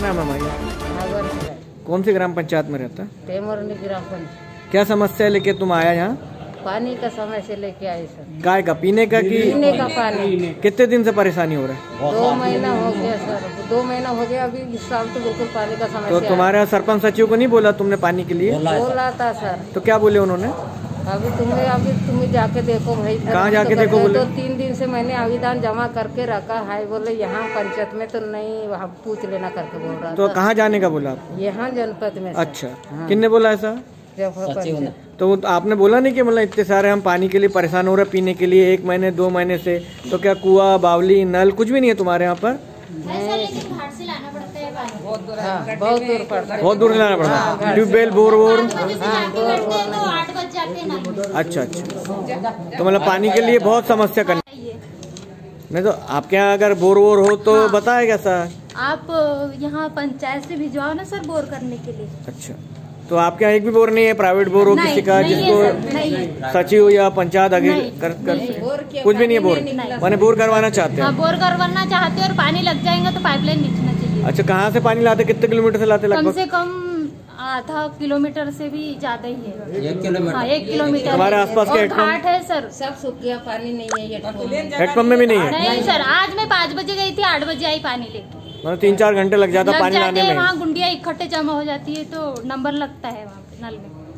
क्या नाम है है कौन सी ग्राम पंचायत में रहता? है ग्राम पंचायत क्या समस्या लेके तुम आया यहाँ? पानी का समय से लेके आए सर। गाय का? पीने का कि पीने का पानी। कितने दिन से परेशानी हो रहा है? दो महीना हो गया सर। दो महीना हो गया अभी इस साल तो बिल्कुल पानी का समय तो तुम्हारे सरपंच सचिव को नहीं बोला तुमने पानी के लिए? बोला था सर। तो क्या बोले उन्होंने? अभी तुम्हें अभी तुम्हें जाके देखो भाई। कहाँ जाके तो देखो बोले? तो तीन दिन से मैंने आवेदन जमा करके रखा है बोले यहाँ पंचायत में तो नहीं वहाँ पूछ लेना करके बोल रहा तो कहाँ जाने का बोला आप? यहाँ जनपद में अच्छा। हाँ। किन्ने बोला ऐसा तो आपने बोला नहीं कि मतलब इतने सारे हम पानी के लिए परेशान हो रहे पीने के लिए एक महीने दो महीने से? तो क्या कुआ बावली नल कुछ भी नहीं है तुम्हारे यहाँ पर? हाँ बहुत दूर पड़ता है। बहुत दूर लाना पड़ता ट्यूबवेल बोर वोर? अच्छा अच्छा। तो मतलब पानी के लिए बहुत समस्या करनी। नहीं तो आपके यहाँ अगर बोर वोर हो तो हाँ। बताए कैसा आप यहाँ पंचायत से भिजवाओ ना सर बोर करने के लिए। अच्छा। तो आपके यहाँ एक भी बोर नहीं है? प्राइवेट बोर हो किसी का जिसको सर। सचिव या पंचायत आगे नहीं, कर, कर बोर किया कुछ भी नहीं है बोर। मैंने बोर करवाना चाहते हाँ। हैं बोर करवाना चाहते हैं और पानी लग जाएगा तो पाइपलाइन खींचना चाहिए। अच्छा कहाँ से पानी लाते? कितने किलोमीटर से लाते कम से कम आधा किलोमीटर से भी ज़्यादा ही है। एक किलोमीटर। हाँ एक किलोमीटर। हमारे है। आसपास के घाट है सर। सब सूख गया पानी नहीं है में। हेडपम्प में भी नहीं है? नहीं सर आज मैं पाँच बजे गई थी आठ बजे आई पानी लेके। मतलब तीन चार घंटे लग जाता पानी लाने में। वहाँ गुंडिया इकट्ठे जमा हो जाती है तो नंबर लगता है वहाँ पे नल में।